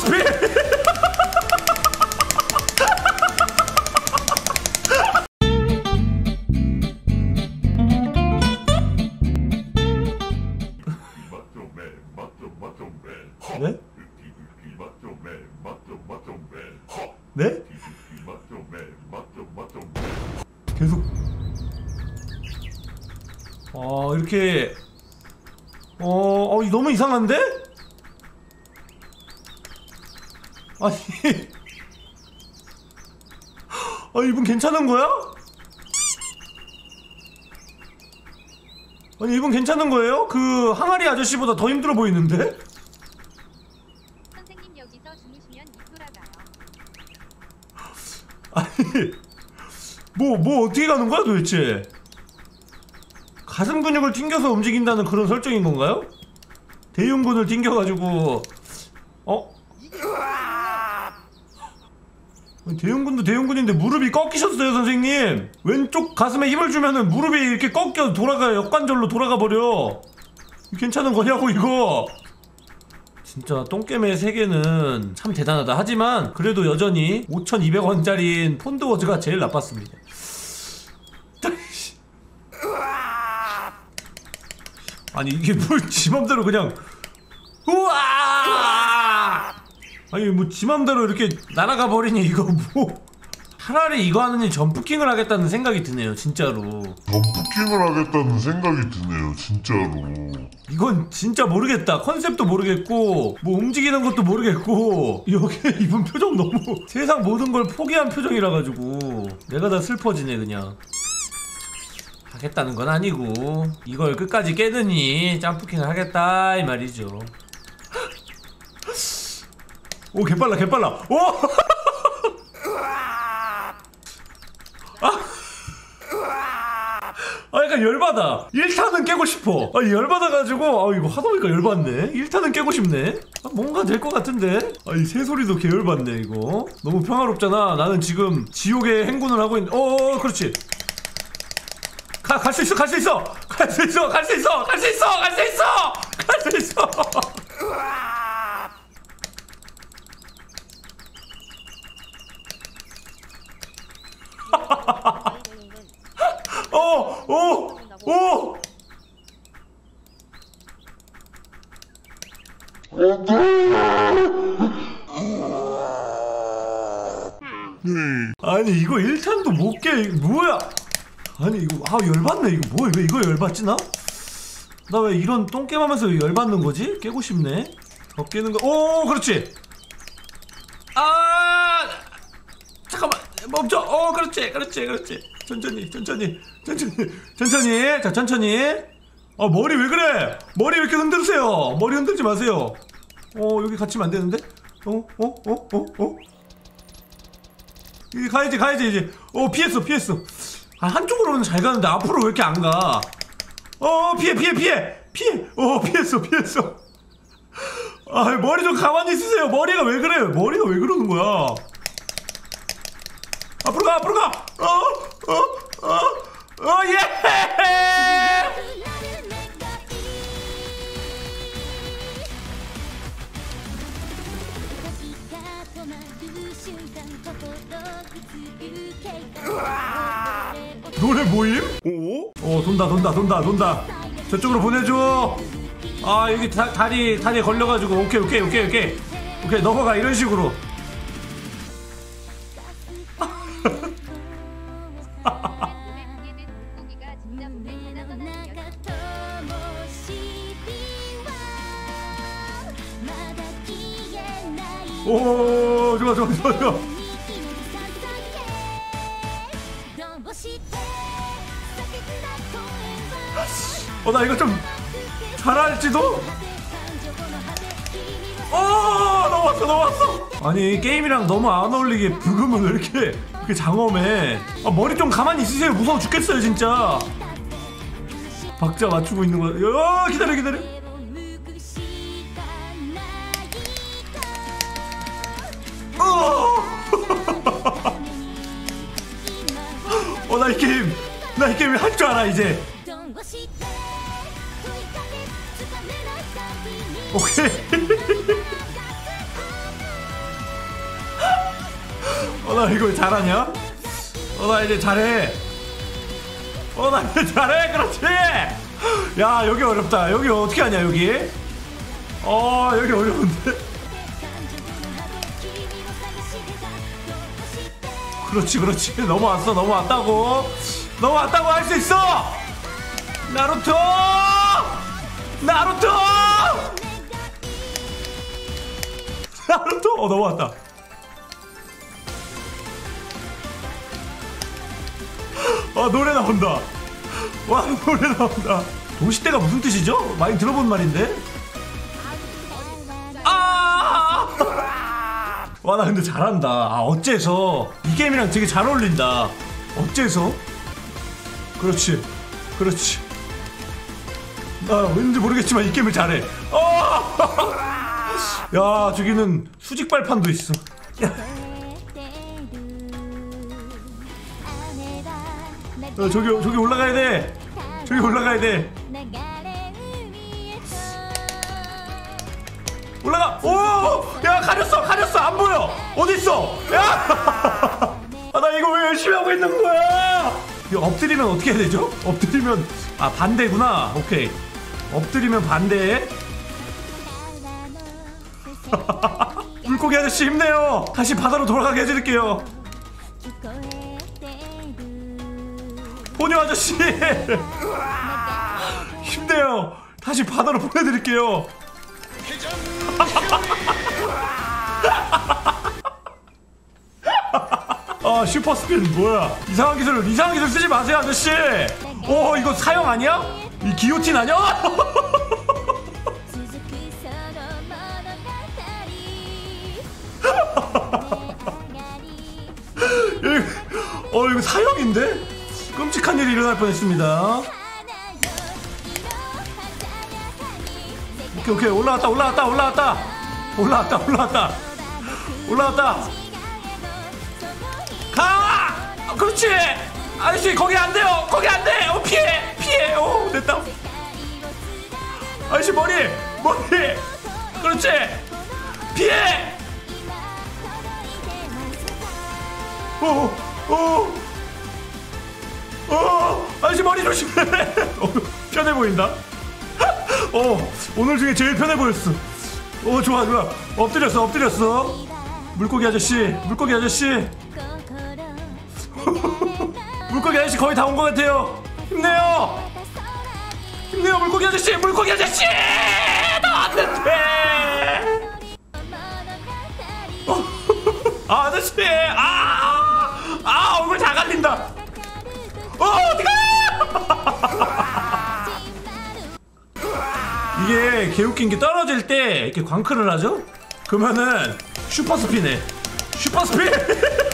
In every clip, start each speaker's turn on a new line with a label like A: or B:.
A: 스피 네? 네? 계속 어 이렇게 어, 어 너무 이상한데? 아니 아 이분 괜찮은 거야? 아니 이분 괜찮은 거예요? 그 항아리 아저씨보다 더 힘들어 보이는데?
B: 선생님 여기서 주무시면 입 돌아가요.
A: 아니 뭐뭐 어떻게 가는 거야 도대체? 가슴 근육을 튕겨서 움직인다는 그런 설정인 건가요? 대흉근을 튕겨가지고 어? 아니, 대흉근도 대흉근인데 무릎이 꺾이셨어요 선생님? 왼쪽 가슴에 힘을 주면은 무릎이 이렇게 꺾여 돌아가 역관절로 돌아가 버려. 괜찮은 거냐고 이거? 진짜 똥겜의 세계는 참 대단하다. 하지만 그래도 여전히 5200원짜리인 폰드워즈가 제일 나빴습니다. 아니 이게 뭘 지 맘대로 그냥 우와 아니 뭐 지 맘대로 이렇게 날아가 버리니 이거 뭐. 차라리 이거 하느니 점프킹을 하겠다는 생각이 드네요 진짜로.
C: 점프킹을 하겠다는 생각이 드네요, 진짜로.
A: 이건 진짜 모르겠다. 컨셉도 모르겠고 뭐 움직이는 것도 모르겠고 여기 이분 표정 너무 세상 모든 걸 포기한 표정이라 가지고 내가 다 슬퍼지네 그냥. 하겠다는 건 아니고 이걸 끝까지 깨느니 점프킹을 하겠다 이 말이죠 오 개빨라 개빨라. 오! 아! 약간 열받아. 1타는 깨고 싶어. 아 열받아가지고 아 이거 하다 보니까 열받네. 1타는 깨고 싶네. 아, 뭔가 될 것 같은데. 아이 새소리도 개 열받네 이거. 너무 평화롭잖아. 나는 지금 지옥의 행군을 하고 있는 어 그렇지. 가 갈 수 있어 갈 수 있어. 갈 수 있어 갈 수 있어 갈 수 있어 갈 수 있어. 갈 수 있어 어 어어 아니 이거 1탄도 못 깨. 뭐야? 아니 이거 아 열받네. 이거 뭐야 왜 이거 열받지 나? 나 왜 이런 똥게임 하면서 열받는 거지? 깨고 싶네. 더 깨는 거 오 그렇지 아 잠깐만 멈춰 어 그렇지 그렇지 그렇지. 천천히 천천히 천천히 천천히 자 천천히. 아 머리 왜 그래? 머리 왜 이렇게 흔들으세요? 머리 흔들지 마세요. 어 여기 갇히면 안 되는데? 어어 어 어 어? 이제 가야지 가야지 이제. 어 피했어 피했어. 아 한쪽으로는 잘 가는데 앞으로 왜 이렇게 안가? 어 피해 피해 피해. 피해. 어 피했어 피했어. 아 머리 좀 가만히 있으세요. 머리가 왜 그래? 머리가 왜 그러는 거야 앞으로 가 앞으로 가 어 어 어 어예. 노래 모임? 오? 어 돈다 돈다 돈다 돈다. 저쪽으로 보내줘. 아 여기 다, 다리 다리에 걸려가지고. 오케이 오케이 오케이 오케이. 오케이 넘어가 이런 식으로 잘할지도? 어 넘어왔어 넘어왔어. 아니 게임이랑 너무 안 어울리게 부금은 왜 이렇게 이렇게 장엄해. 아 머리 좀 가만히 있으세요. 무서워 죽겠어요 진짜. 박자 맞추고 있는 거야. 야 기다려 기다려. 어! 나 이 게임 나 이 게임 할 줄 알아 이제 오케이 어, 나 이거 잘하냐? 어, 나 이제 잘해. 어, 나 이제 잘해. 그렇지. 야, 여기 어렵다. 여기 어떻게 하냐, 여기? 어, 여기 어려운데. 그렇지, 그렇지. 넘어왔어, 넘어왔다고. 넘어왔다고 할 수 있어. 나루토! 나루토! 나루토! 어, 넘어왔다. 아 노래 나온다 와 노래 나온다 도시대가 무슨 뜻이죠? 많이 들어본 말인데 아! 와 나 근데 잘한다 아 어째서 이 게임이랑 되게 잘 어울린다 어째서 그렇지 그렇지 나 왠지 모르겠지만 이 게임을 잘해 어! 야 저기는 수직 발판도 있어. 야, 어, 저기 저기 올라가야 돼. 저기 올라가야 돼. 올라가. 오야 가렸어 가렸어. 안 보여. 어디 있어? 야나 아, 이거 왜 열심히 하고 있는 거야? 이거 엎드리면 어떻게 해야 되죠? 엎드리면 아 반대구나. 오케이. 엎드리면 반대 물고기 아저씨 힘내요. 다시 바다로 돌아가게 해드릴게요. 포뇨 아저씨. 힘내요. 다시 바다로 보내드릴게요. 아 슈퍼스핀 뭐야? 이상한 기술 이상한 기술 쓰지 마세요 아저씨. 오 이거 사형 아니야? 이 기요틴 아니야? 이거- 어 사형인데? 끔찍한 일이 일어날 뻔했습니다. 오케이 오케이. 올라왔다 올라왔다 올라왔다. 올라왔다 올라왔다. 올라왔다. 가! 아, 그렇지! 아저씨 거기 안 돼요. 거기 안 돼. 어 피해. 피해. 오 됐다. 아저씨 머리. 머리. 그렇지. 피해. 오, 오, 오, 아저씨 머리 조심해. 어, 편해 보인다. 어, 오늘 중에 제일 편해 보였어. 오, 좋아, 좋아. 엎드렸어, 엎드렸어. 물고기 아저씨, 물고기 아저씨, 물고기 아저씨 거의 다 온 것 같아요. 힘내요, 힘내요, 물고기 아저씨, 물고기 아저씨. 나왔는데. 아, 아저씨, 아, 아, 얼굴 다 갈린다. 어, 어떡해! 이게 개웃긴 게 떨어질 때 이렇게 광클을 하죠? 그러면은 슈퍼스피네. 슈퍼스피!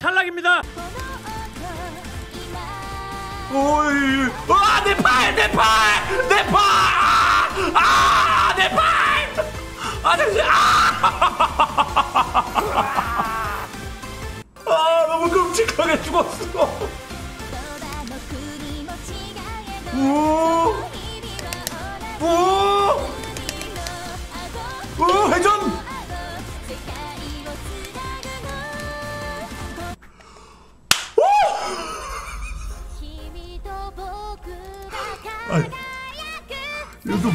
A: 탈락입니다. 오이, 와, 내 팔, 내 팔, 내 팔, 아, 아, 내 팔, 아저씨, 아, 아, 너무 끔찍하게 죽었어. 오, 오, 오, 회전.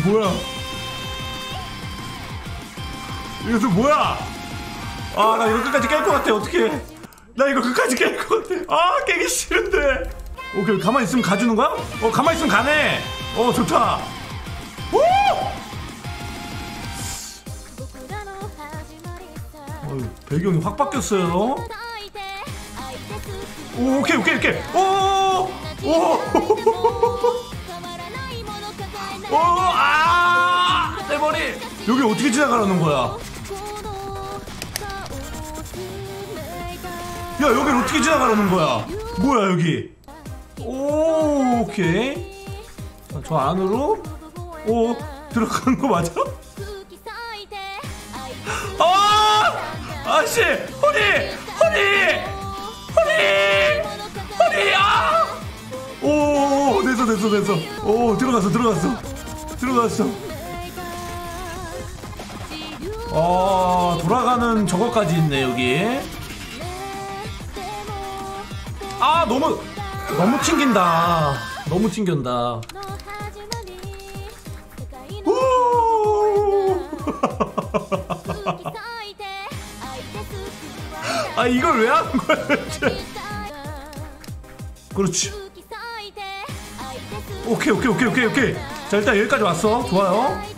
A: 뭐야? 이것도 뭐야? 아, 나 이거 끝까지 깰 것 같아. 어떻게? 나 이거 끝까지 깰 것 같아. 아, 깨기 싫은데. 오케이, 가만히 있으면 가주는 거야? 어, 가만히 있으면 가네. 어, 좋다. 오! 어휴, 배경이 확 바뀌었어요. 오, 오케이, 오케이, 오케이. 오! 오! 오! 여기 어떻게 지나가라는 거야? 야, 여기를 어떻게 지나가라는 거야? 뭐야, 여기? 오, 오케이. 자, 저 안으로? 오, 들어가는 거 맞아? 아! 아씨! 허리! 허리! 허리! 허리! 아! 오, 됐어, 됐어 됐어 오 들어갔어 들어갔어 들어갔어 어 돌아가는 저거까지 있네 여기. 아 너무 너무 튕긴다. 너무 튕긴다. 우! 아 이걸 왜 하는 거야 그렇지. 오케이 오케이 오케이 오케이 오케이. 자 일단 여기까지 왔어. 좋아요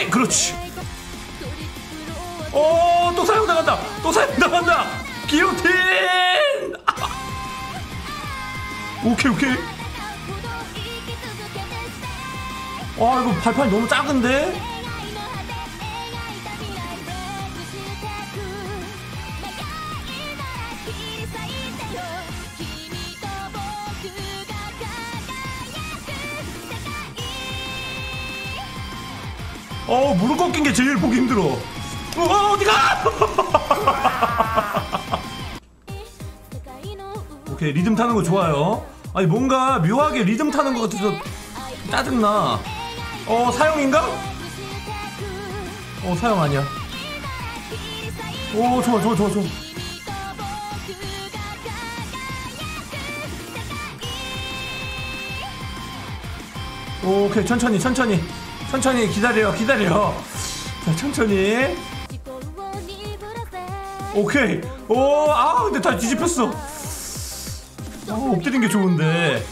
A: 회오리 그렇지. 오 또 사용당한다. 또 사용당한다. 기요틴 오케이 오케이. 아 이거 발판이 너무 작은데 어 무릎 꺾인 게 제일 보기 힘들어. 어 어디가? 오케이 리듬 타는 거 좋아요. 아니 뭔가 묘하게 리듬 타는 것 같아서 짜증나. 어 사용인가? 어 사용 아니야. 오 좋아 좋아 좋아 좋아. 오케이 천천히 천천히 천천히 기다려 기다려. 자 천천히. 오케이. 오아 근데 다 뒤집혔어. 아 엎드린 게 좋은데.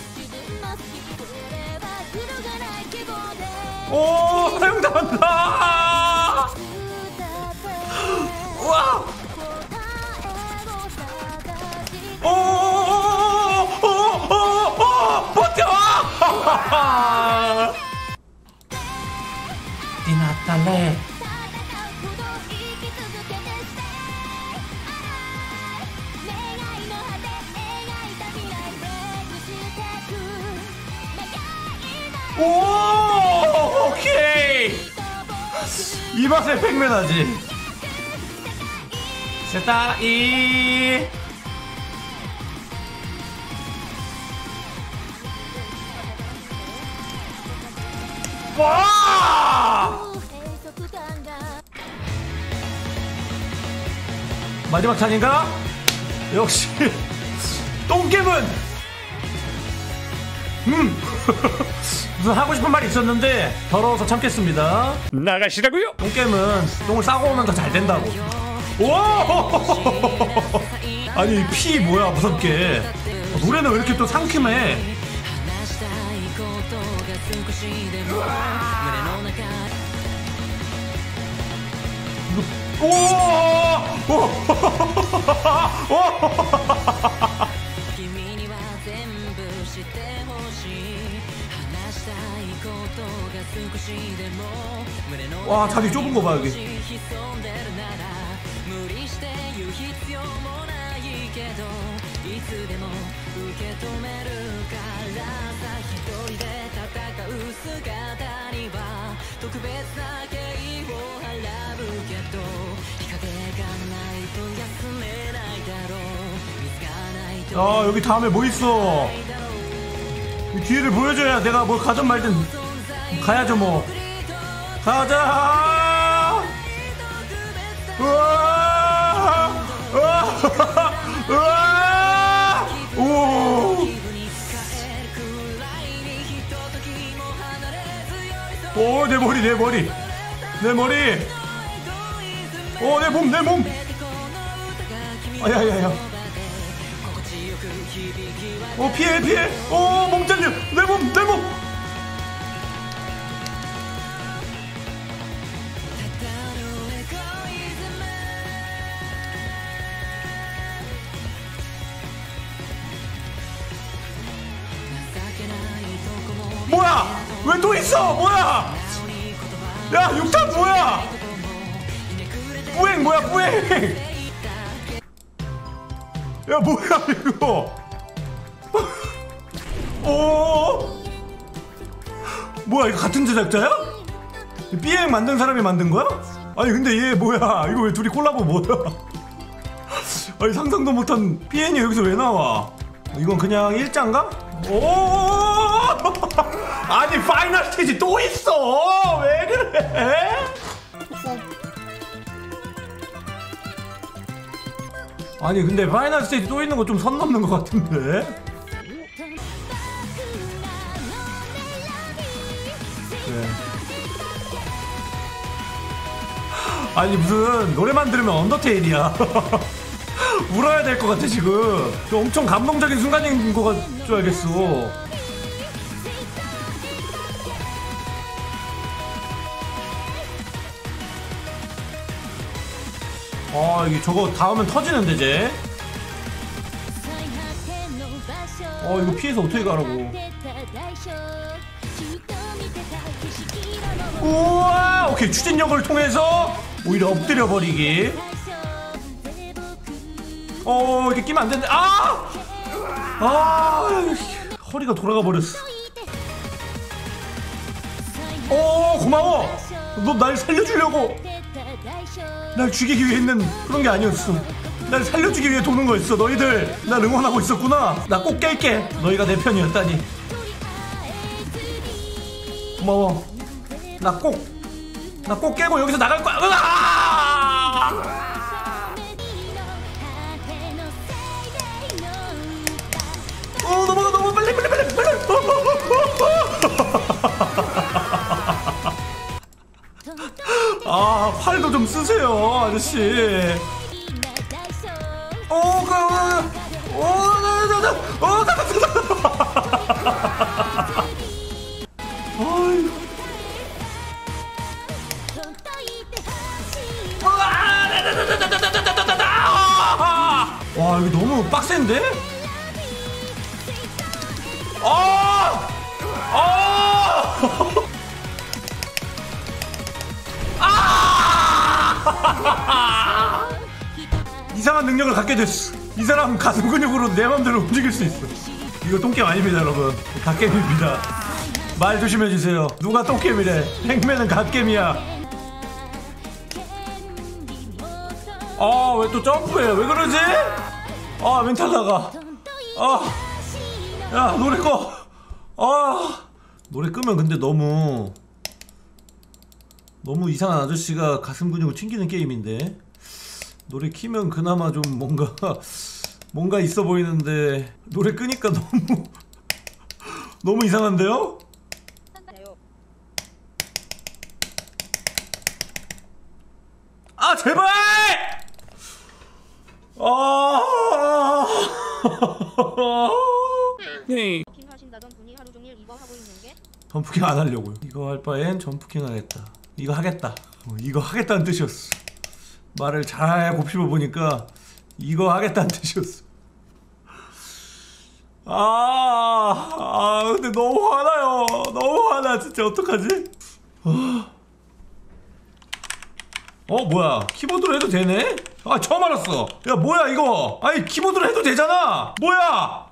A: 오 사용 당한다 이 맛에 백면하지 됐다 이 와! 마지막 탄인가? 역시 똥겜은 음 무슨 하고 싶은 말이 있었는데 더러워서 참겠습니다
D: 나가시라고요?
A: 똥겜은 똥을 싸고 오면 더 잘 된다고 오 아니 피 뭐야 무섭게 노래는 왜 이렇게 또 상큼해 오! 오!
E: 君
A: 와 자리 좁은 거 봐 여기 아 여기 다음에 뭐 있어? 이 뒤를 보여줘야 내가 뭘 가든 말든 가야죠 뭐 가자 우와 우와 우와 오 오, 내 머리, 내 머리. 내 머리. 오, 내 몸, 내 몸. 아 야 야 야. 오, 피해, 피해. 오, 몸 잘려. 내 몸, 내 몸. 뭐야? 왜 또 있어? 뭐야? 야, 육탄 뭐야? 뿌행 뭐야, 뿌행? 야, 뭐야 이거? 오, 뭐야 이거 같은 제작자야? 삐행 만든 사람이 만든 거야? 아니 근데 얘 뭐야? 이거 왜 둘이 콜라보 뭐야? 아니 상상도 못한 PN이 여기서 왜 나와? 이건 그냥 일자인가? 오! 아니 final stage 또 있어! 왜 그래? 아니 근데 final stage 또 있는 거 좀 선 넘는 것 같은데? 아니 무슨 노래만 들으면 언더테일이야. 울어야 될 것 같아 지금. 엄청 감동적인 순간인 것 같줄 알겠어. 아 이게 저거 닿으면 터지는데 쟤 어 이거 피해서 어떻게 가라고? 우와! 오케이 추진력을 통해서 오히려 엎드려 버리기. 어 이렇게 끼면 안 되는데. 아! 아 허리가 돌아가 버렸어. 어 고마워. 너 날 살려주려고. 날 죽이기 위해 했는 그런 게 아니었어. 날 살려주기 위해 도는 거였어 너희들. 날 응원하고 있었구나. 나 꼭 깰게. 너희가 내 편이었다니. 고마워. 나 꼭 나 꼭 깨고 여기서 나갈 거야 으아! 어 넘어가 넘어가 빨리 빨리 빨리 빨리 어, 어, 어. 아 팔도 좀 쓰세요 아저씨 어 그, 어, 어, 나, 나, 나, 어, 나, 와 이거 너무 빡센데? 아! 아! 아! 이상한 능력을 갖게 됐어. 이 사람 가슴 근육으로 내 맘대로 움직일 수 있어. 이거 똥겜 아닙니다, 여러분. 갓겜입니다. 말 조심해 주세요. 누가 똥겜이래? 행매는 갓겜이야. 아, 왜 또 점프해? 왜 그러지? 아, 멘탈 나가. 아, 야, 노래 꺼. 아, 노래 끄면 근데 너무 너무 이상한 아저씨가 가슴 근육을 튕기는 게임인데 노래 키면 그나마 좀 뭔가 뭔가 있어 보이는데 노래 끄니까 너무 너무 이상한데요? 아 제발! 아 네.
B: 킹 하신다던 분이 하루 종일 이거 하고 있는 게
A: 점프킹 안 하려고요. 이거 할 바엔 점프킹 하겠다. 이거 하겠다. 어, 이거 하겠다는 뜻이었어. 말을 잘 곱씹어 보니까 이거 하겠다는 뜻이었어. 아, 아, 근데 너무 화나요. 너무 화나. 진짜 어떡하지? 어, 어, 뭐야? 키보드로 해도 되네? 아, 처음 알았어. 야, 뭐야 이거? 아니 키보드로 해도 되잖아. 뭐야?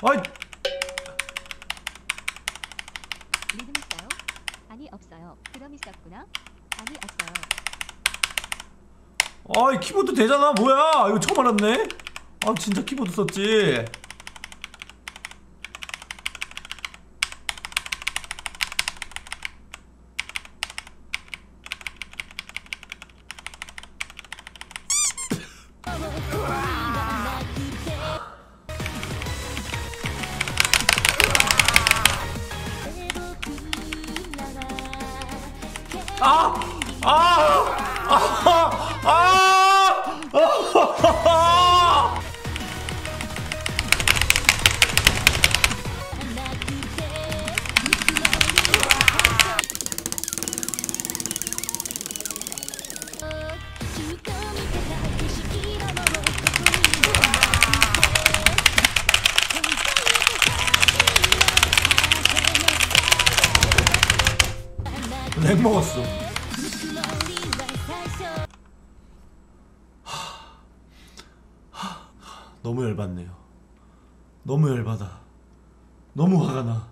A: 아이,
D: 리듬 있어요? 아니 없어요. 그럼 있었구나. 아니 없어요.
A: 아이 키보드 되잖아 뭐야 이거 처음 알았네 아 진짜 키보드 썼지 렉 먹었어. 너무 열받네요. 너무 열받아. 너무 화가 나